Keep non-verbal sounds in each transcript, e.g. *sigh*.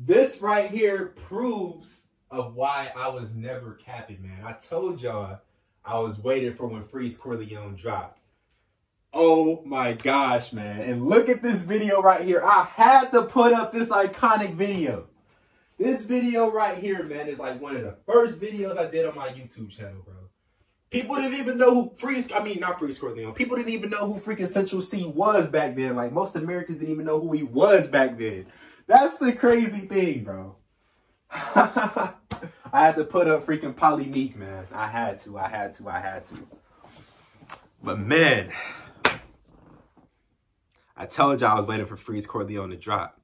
this right here proves of why I was never capping, man. I told y'all I was waiting for when Freeze Corleone dropped. Oh my gosh, man. And look at this video right here. I had to put up this iconic video. This video right here, man, is like one of the first videos I did on my YouTube channel, bro. People didn't even know who Freeze, I mean, not Freeze Corleone. People didn't even know who freaking Central Cee was back then. Like, most Americans didn't even know who he was back then. That's the crazy thing, bro. *laughs* I had to put up freaking Polly Meek, man. I had to, I had to, I had to. But man, I told y'all I was waiting for Freeze Corleone to drop.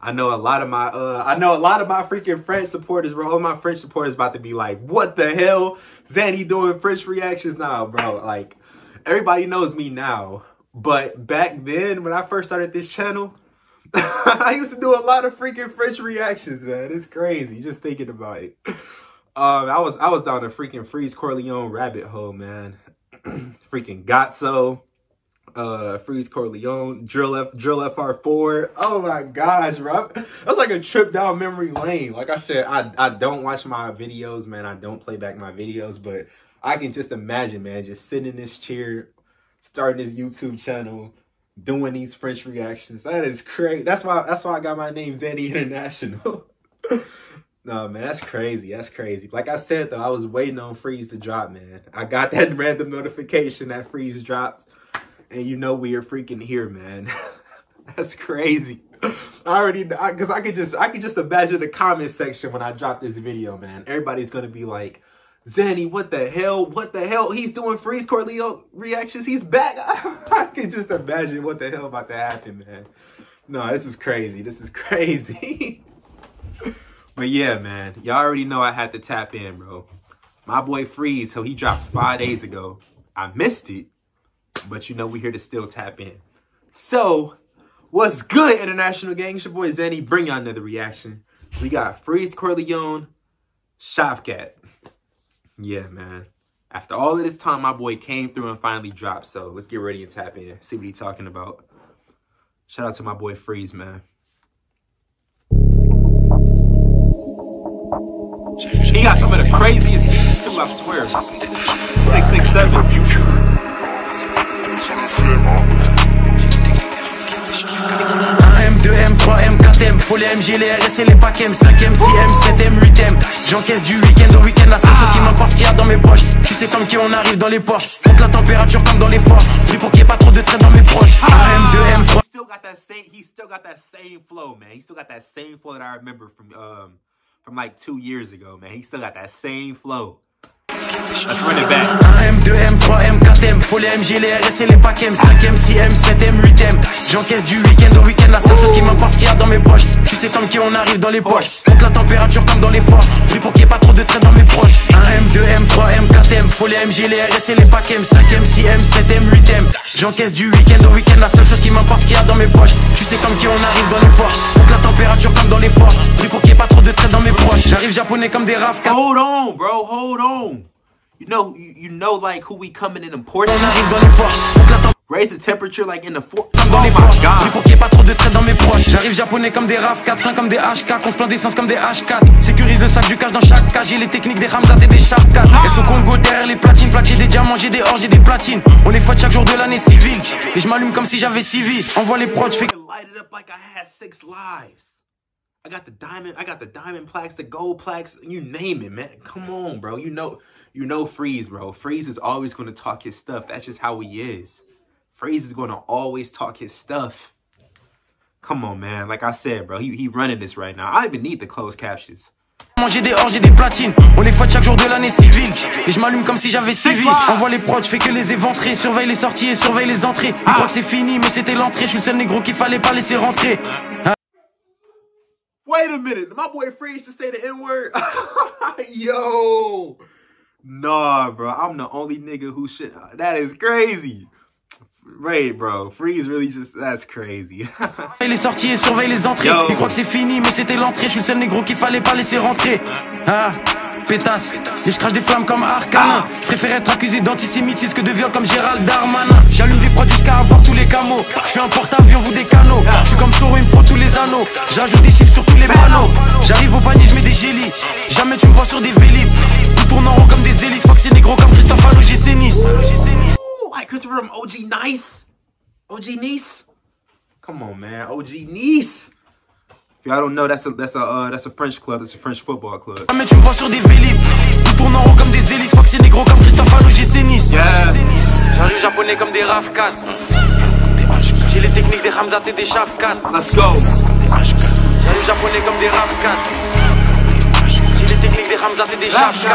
I know a lot of my uh I know a lot of my freaking French supporters, bro. All my French supporters about to be like, what the hell? Xanny doing French reactions now, bro. Like everybody knows me now. But back then when I first started this channel, *laughs* I used to do a lot of freaking French reactions, man. It's crazy just thinking about it. Um, I was I was down a freaking Freeze Corleone rabbit hole, man. *clears throat* freaking Gotso uh Freeze Corleone, Drill F Drill FR4. Oh my gosh, bro. That's like a trip down memory lane. Like I said, I I don't watch my videos, man. I don't play back my videos, but I can just imagine, man, just sitting in this chair, starting this YouTube channel, doing these French reactions. That is crazy. That's why that's why I got my name Xanny International. *laughs* No, man, that's crazy. That's crazy. Like I said, though, I was waiting on Freeze to drop, man. I got that *laughs* random notification that Freeze dropped and you know we are freaking here, man. *laughs* That's crazy. I already because I, I, could just I could just imagine the comment section when I drop this video, man. Everybody's gonna be like, Xanny, what the hell? What the hell? He's doing Freeze Corleone reactions. He's back. *laughs* I can just imagine what the hell about to happen, man. No, this is crazy. This is crazy. *laughs* but yeah, man, y'all already know I had to tap in, bro. My boy Freeze, so he dropped five days ago. I missed it but you know, we're here to still tap in. So, what's good, International Gang? It's your boy Xanny. Bring y'all another reaction. We got Freeze Corleone, Shavkat. Yeah, man. After all of this time, my boy came through and finally dropped. So, let's get ready and tap in. See what he's talking about. Shout out to my boy Freeze, man. He got some of the craziest beats too, I swear. 667. M2M, 3M, 4M, faut les RS et les packs M, 5M, 6M, 7M, 8M. J'encaisse du week-end au week-end, la dans les poches. Monte la température comme dans les pour qu'il n'y ait pas trop de traits dans mes proches. 1M, 2M, 3 Still got that same, he still got that same flow, man. He still got that same flow that I remember from um from like two years ago, man. He still got that same flow. Run it back. 1M, 2M, 3M, 4M, faut les MG, les RS et les packs M, 5M, 6M, 7M, 8M. J'encaisse du week-end au week-end, la seule chose qui m'importe qu'il y a dans mes poches. Tu sais comme qui on arrive dans les poches. Monte la température comme dans les forts. Pris pour qu'il n'y ait pas trop de traits dans mes proches. 1M, 2M, 3M, 4M, faut les MG, les RS et les packs M, 5M, 6M, 7M, 8M. J'encaisse du week-end au week-end, la seule chose qui m'importe qu'il y a dans mes poches. Tu sais comme qui on arrive dans les poches. Monte la température comme dans les forts. Pris pour qu'il n'y ait pas trop de traits dans mes proches. J'arrive japonais comme des rafs. Hold on, bro, hold on. You know, you, you know, like who we coming in important? Raise the temperature like in the four. Oh my god. pour qu'il n'y ait pas trop de traits dans mes proches. J'arrive japonais comme des RAV 4, fin comme des HK, on se plein d'essence comme des H4. Sécurise le sac du cash dans chaque cage. J'ai les techniques des Ramzat et des Shafkat. Et ce Congo derrière les platines, plaques, j'ai des diamants, j'ai des or, j'ai des platines. On les fouette chaque jour de l'année civile. Et je m'allume comme si j'avais civil. Envoie les prods, fais. I got the diamond, I got the diamond plaques, the gold plaques, you name it, man. Come on, bro. You know, you know Freeze, bro. Freeze is always going to talk his stuff. That's just how he is. Freeze is going to always talk his stuff. Come on, man. Like I said, bro, he, he running this right now. I don't even need the closed captions. J'ai des or, j'ai des platines. On les fouette chaque jour de l'année civile. Et je m'allume comme si j'avais civil. Envoie les prods, je fais que les éventrés. Surveille les sorties et surveille les entrées. Je crois que c'est fini, mais c'était l'entrée. Je suis le seul négro qu'il fallait pas laisser rentrer. Wait a minute. My boy Freeze to say the N-word. *laughs* Yo. Nah, bro. I'm the only nigga who should. That is crazy. Right, bro. Freeze really just. That's crazy. *laughs* les sorties et surveille les entrées. Il croit que c'est fini, mais c'était l'entrée. Je suis le seul négro qu'il fallait pas laisser rentrer. Ah. pétasse. Et je crache des flammes comme Arcana. Je préfère être accusé d'antisémitisme que de viol comme Gérald Darmanin. J'allume des prods jusqu'à avoir tous les camos. Je suis un porte-avions, vous des canaux. Je suis comme Soro, il me faut tous les anneaux. J'ajoute des chiffres sur tous les panneaux. J'arrive au panier, je mets des gélis. Jamais tu me vois sur des vélib. Hélices. Fox et négro comme Christophe Allo, GC Nice. Like Christopher from OG Nice. OG Nice. Come on, man. OG Nice. If y'all don't know, that's a that's a uh, that's a French club. That's a French football club. Jamais tu me vois sur des vélib. Tout tourne en rond comme des hélices. Fox et négro comme Christophe Allo, GC Nice. Yeah. J'arrive japonais comme des RAV 4. J'ai les techniques des Hamzat et des 4. Let's go. J'arrive japonais comme des RAV 4. Des des Shav 4.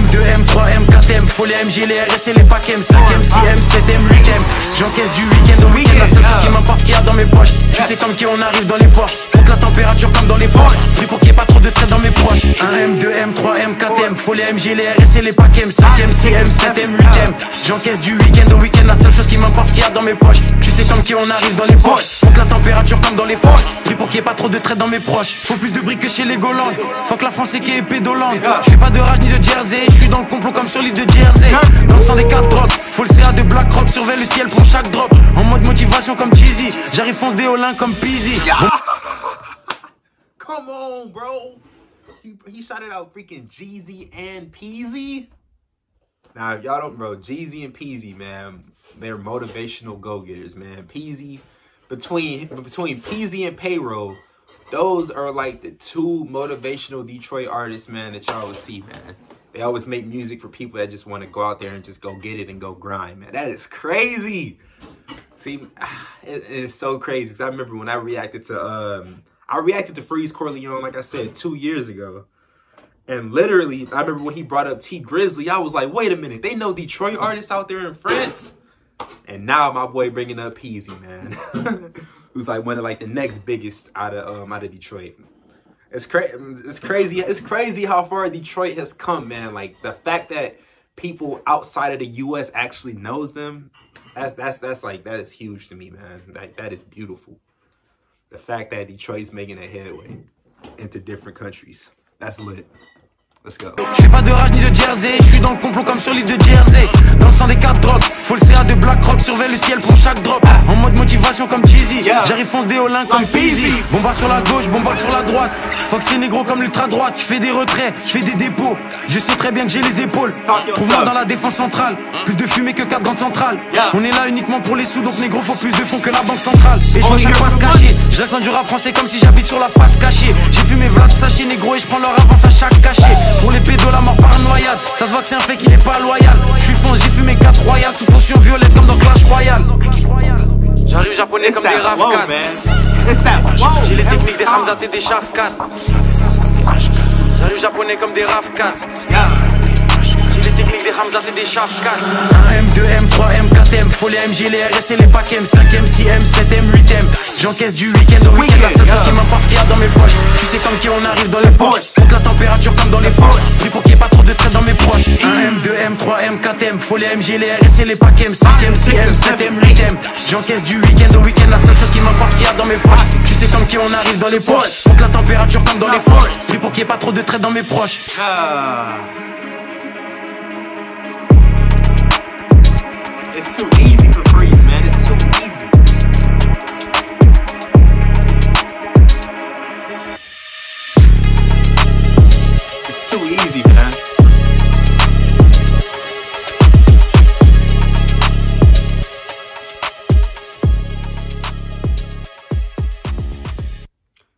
M2, M3, M4, M, faut les MG, les RS et les packs M, 5 M, 6 M, 7 M, 8 M. J'encaisse du week-end au week-end. La seule chose qui m'importe, qu'il y a dans mes poches. Tu sais comme qui on arrive dans les poches. Monte la température comme dans les forges. Pris pour qu'il n'y ait pas trop de traits dans mes proches. 1 M, 2 M, 3 M, 4 M. Faut les MG, les RS et les packs M, 5 M, 6 M, 7 M, 8 M. J'encaisse du week-end au week-end. La seule chose qui m'importe, qu'il y a dans mes poches. Tu sais comme qui on arrive dans les poches. La température comme dans les forges. Pris pour qu'il n'y ait pas trop de traits dans mes proches. Faut plus de briques que chez les Golands. Faut que la France est qui est pédolente. Je fais pas de rage ni de jersey. Je suis dans le complot comme sur l'île de Jersey. Dans le sang des 4 drogues. Faut le CA de Black Rock. Surveille le ciel pour chaque drop. En mode motivation comme Jeezy. J'arrive fonce des Olin comme Peasy. Come on, bro. He, he shouted out freaking Jeezy and Peasy. Now, if y'all don't, bro, Jeezy and Peasy, man, they're motivational go-getters, man. Peasy, between between Peezy and Payroll, those are like the two motivational Detroit artists, man, that y'all would see, man. They always make music for people that just want to go out there and just go get it and go grind, man. That is crazy. See, *sighs* it, it's so crazy because I remember when I reacted to um I reacted to Freeze Corleone, like I said, two years ago. And literally, I remember when he brought up Tee Grizzley, I was like, wait a minute, they know Detroit artists out there in France. And now my boy bringing up Peezy, man, *laughs* who's like one of like the next biggest out of um out of Detroit. It's crazy. It's crazy. It's crazy how far Detroit has come, man. Like the fact that people outside of the U.S. actually knows them. That's that's that's like that is huge to me, man. Like that is beautiful. The fact that Detroit's making a headway into different countries. That's lit. Je fais pas de rage ni de jersey, je suis dans le complot comme sur l'île de Jersey. Dans le sang des 4 drogues, faut le CA de Black Rock, surveille le ciel pour chaque drop. En mode motivation comme Jeezy, j'arrive fonce des Olin comme Peasy. Bombarde sur la gauche, bombarde sur la droite. Fox c'est négro comme l'ultra droite, je fais des retraits, je fais des dépôts. Je sais très bien que j'ai les épaules. Trouve-moi dans la défense centrale, plus de fumée que 4 grandes centrales. On est là uniquement pour les sous, donc négro faut plus de fonds que la banque centrale. Et je vois chaque fois se cacher, je reste du rap français comme si j'habite sur la face cachée. J'ai fumé Vlad sachet négro et je prends leur avance à chaque cachet. Pour les pédos, la mort par noyade. Ça se voit que c'est un fait qu'il est pas loyal. Je suis fonce, j'ai fumé 4 royales sous potion violette comme dans Clash Royale. J'arrive japonais comme des RAV 4. J'ai les techniques des Hamzat et des 4. J'arrive japonais comme des RAV 4. J'ai les techniques des Hamzat et des Shav 4. 1 M, 2 M, 3 M, 4 M. Faut les les RS et les packs M. 5 M, 6 M, 7 M, 8 M. J'encaisse du week-end au week-end. La seule chose qui m'importe, qu'il y a dans mes poches. Tu sais comme qui on arrive dans les poches. Monte la température comme dans les forges. Pris pour qu'il n'y ait pas trop de traits dans mes proches. 1 M, 2 M, 3 M, 4 M. Faut les MG, les RS et les packs M. 5 M, 6 M, 7 M, 8 M. J'encaisse du week-end au week-end. La seule chose qui m'importe, qu'il y a dans mes poches. Tu sais comme qui on arrive dans les poches. Monte la température comme dans les forges. Pris pour qu'il n'y ait pas trop de traits dans mes proches. Ah. It's too easy for freeze, man. It's too easy. It's too easy, man.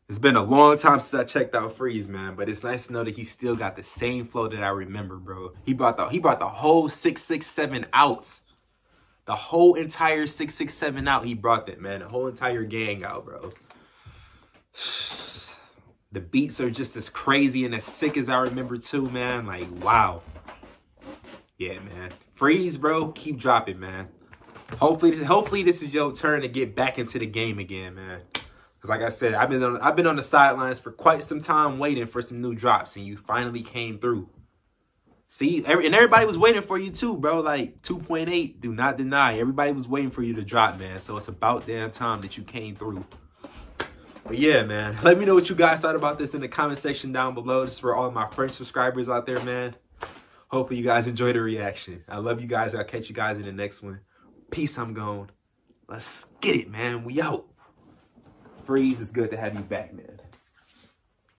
It's been a long time since I checked out Freeze, man, but it's nice to know that he still got the same flow that I remember, bro. He brought the he brought the whole 667 out. The whole entire 667 out, he brought that, man. The whole entire gang out, bro. *sighs* The beats are just as crazy and as sick as I remember too, man. Like, wow. Yeah, man. Freeze, bro. Keep dropping, man. Hopefully, hopefully this is your turn to get back into the game again, man. Cause like I said, I've been on I've been on the sidelines for quite some time waiting for some new drops, and you finally came through. See, every, and everybody was waiting for you too, bro. Like 2.8, do not deny. Everybody was waiting for you to drop, man. So it's about damn time that you came through. But yeah, man. *laughs* Let me know what you guys thought about this in the comment section down below. This is for all my French subscribers out there, man. Hopefully you guys enjoy the reaction. I love you guys. I'll catch you guys in the next one. Peace, I'm gone. Let's get it, man. We out. Freeze, it's good to have you back, man.